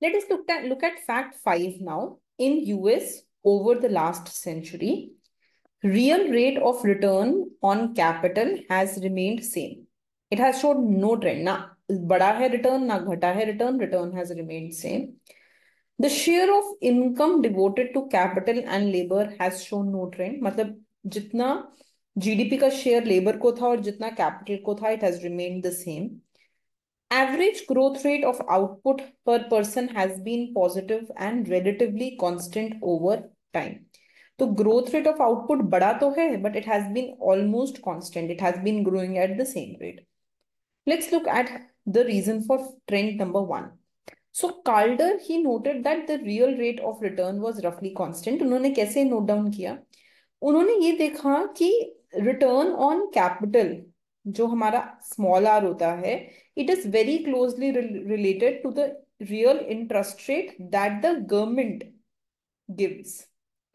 Let us look at, look at fact 5 now. In US, over the last century, real rate of return on capital has remained same. It has shown no trend. Na bada hai return, na ghata hai return. Return has remained same. The share of income devoted to capital and labor has shown no trend. मतलब जितना GDP का share labour को था और जितना capital को था it has remained the same Average growth rate of output per person has been positive and relatively constant over time. So growth rate of output bada to hai, but it has been almost constant. It has been growing at the same rate. Let's look at the reason for trend number one. So Kaldor, he noted that the real rate of return was roughly constant. Unhone kaise note down kiya? Unhone ये dekha ki return on capital जो हमारा small are होता है it is very closely related to the real interest rate that the government gives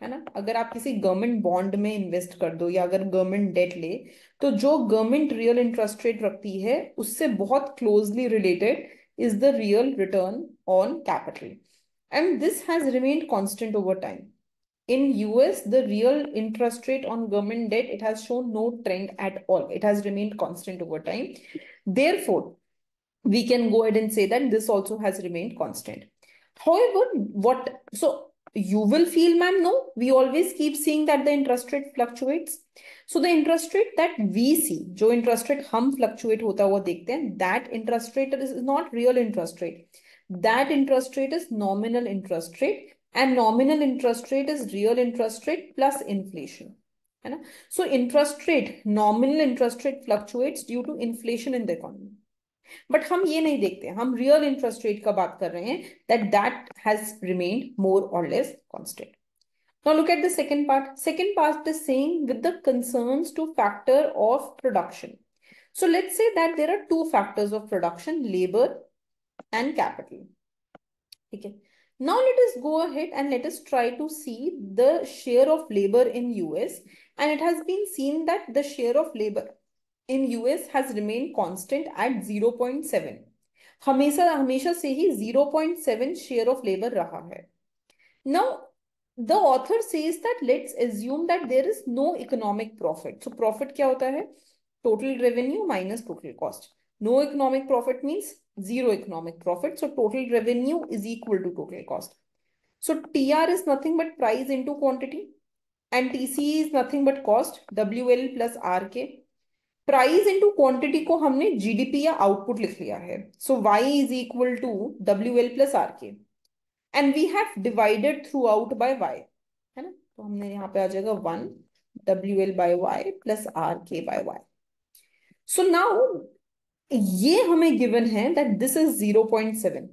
है ना? अगर आप किसी गवर्नमेंट बॉन्ड में इन्वेस्ट कर दो या अगर गवर्नमेंट डेट ले तो जो गवर्नमेंट रियल इंटरेस्ट रेट रखती है, उससे बहुत closely related is the real return on capital and this has remained constant over time in US, the real interest rate on government debt, it has shown no trend at all. It has remained constant over time. Therefore, we can go ahead and say that this also has remained constant. However, what, so you will feel, ma'am, no, we always keep seeing that the interest rate fluctuates. So the interest rate that we see, jo interest rate hum fluctuate hota dekhte hain, that interest rate is not real interest rate. That interest rate is nominal interest rate and nominal interest rate is real interest rate plus inflation. So interest rate, nominal interest rate fluctuates due to inflation in the economy. But हम ये नहीं देखते हम real interest rate का बात कर रहे हैं that that has remained more or less constant. Now look at the second part. Second part is saying with the concerns to factor of production. So let's say that there are two factors of production, labor and capital. Okay. Now let us go ahead and let us try to see the share of labor in US. And it has been seen that the share of labor in US has remained constant at 0.7. हमेशा हमेशा से ही 0.7 share of labor रहा है. Now, the author says that let's assume that there is no economic profit. So profit क्या होता है? Total revenue minus total cost. No economic profit means zero economic profit. So total revenue is equal to total cost. So TR is nothing but price into quantity and TC is nothing but cost WL plus RK. price into quantity ko humne gdp ya output likh liya hai so y is equal to wl plus rk and we have divided throughout by y hai na to humne yahan pe aa jayega 1 wl by y plus rk by y so now ये हमें given है that this is 0.7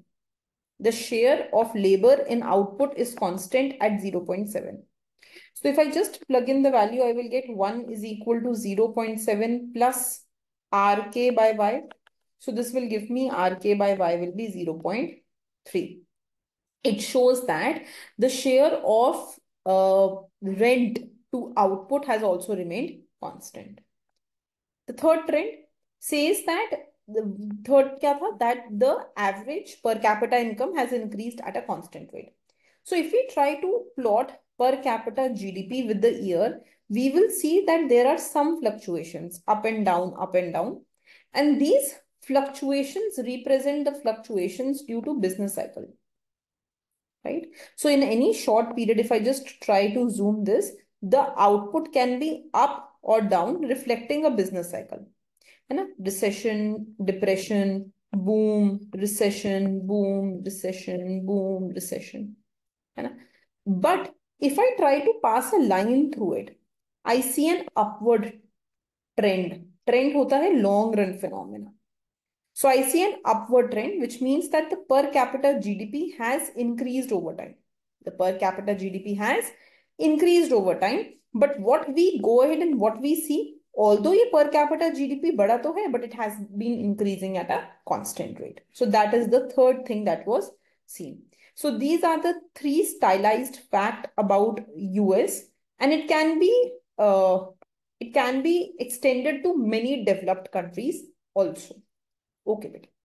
the share of labor in output is constant at 0.7 so if i just plug in the value i will get 1 is equal to 0.7 plus rk by y so this will give me rk by y will be 0.3 it shows that the share of uh, rent to output has also remained constant the third trend says that the third kya tha, that the average per capita income has increased at a constant rate. So if we try to plot per capita GDP with the year, we will see that there are some fluctuations up and down, up and down. And these fluctuations represent the fluctuations due to business cycle. Right? So in any short period, if I just try to zoom this, the output can be up or down reflecting a business cycle. है ना recession depression boom recession boom recession boom recession है ना but if I try to pass a line through it, I see an upward trend. Trend hota hai long run phenomena. So I see an upward trend, which means that the per capita GDP has increased over time. The per capita GDP has increased over time. But what we go ahead and what we see although ye per capita GDP bada to hai, but it has been increasing at a constant rate. So that is the third thing that was seen. So these are the three stylized fact about US and it can be uh, it can be extended to many developed countries also. Okay,